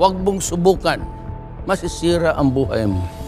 Huwag mong subukan. Masisira ang buhay mo.